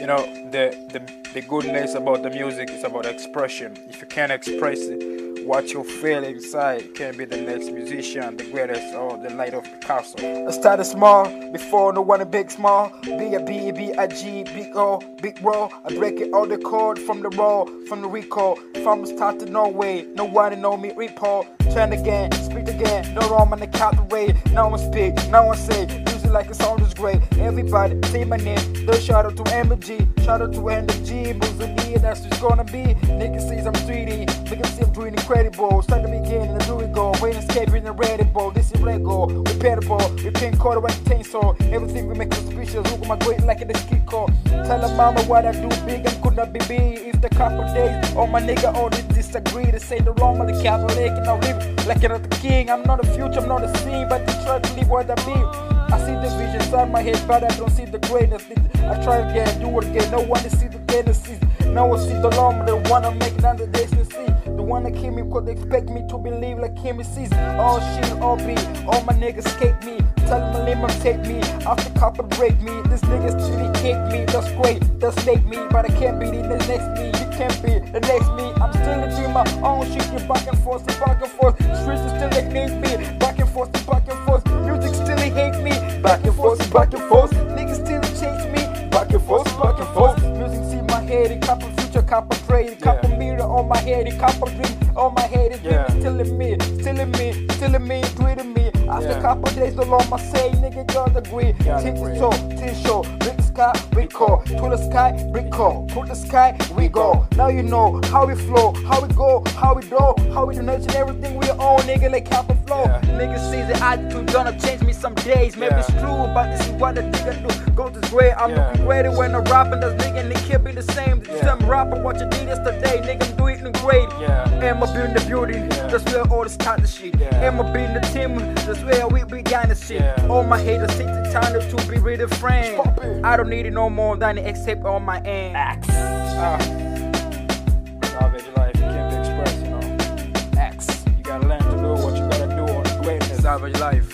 you know the the the goodness about the music is about expression. If you can't express what you feel inside can be the next musician, the greatest, or the light of Picasso. I started small before no one big small. B a B B a G big O big roll. I break it all the chord from the roll from the recall. From start to no way, no one know me repo. Turn again, speak again, no wrong on the count the way. No one speak, no one say like a sound is great. Everybody say my name. The shout out to MG, shout out to NG, Mussolini, that's what's gonna be. Niggas see I'm 3D, make them see I'm doing incredible. Start the beginning and do it go. Rain escaping the readable. This is Lego, repairable. We pin quarter right tank so everything we make suspicious. Look at my great like in the ski car. Tell her mama what I do big and could not be big. If the couple days, all my nigga all they disagree. They say the wrong of the Catholic and I live like the king. I'm not a future, I'm not a scene, but they try to live what I be. I see the vision inside my head, but I don't see the greatness. I try again, do it again. No one to see the genesis. No one sees the Lord, the one I'm making under the see. The one that came me cause they expect me to believe like him sees. All shit, all be, all my niggas escape me. Tell them limit take me. After copper break me. This niggas really kick me. That's great, that's make me. But I can't be the next me. You can't be the next me. I'm still doing my own shit. You back and forth, back and forth. Streets are still like me. And forth, back and forth. Niggas still chase me. Back and forth, back and forth. Music see my head, it couple future, couple trade, couple yeah. mirror on my head, it couple dream on my head. It's yeah. killing me, stealing me, stealing me, tweeting me. After yeah. couple days, the Lord must say, nigga, you agree. Tip so, t-show, big sky, we call. To the sky, we call. To the sky, we go. Now you know how we flow, how we go, how we do, how we do nurture everything we own, nigga, like half a flow. Yeah. Niggas see the attitude gonna change me some days. Maybe yeah. it's true, but this is what a nigga do. Go this way, I'm yeah. looking ready when I'm rapping. This nigga and it can't be the same. The yeah. same rapper, what you did today. nigga, I'm doing it great. Yeah. Am I being the beauty? Yeah. That's where all this kind of shit. Yeah. Am I being the team? That's where we began the shit. Yeah. All my haters take the time to be really friends. I don't need it no more than it except on my end. X. Uh. Life.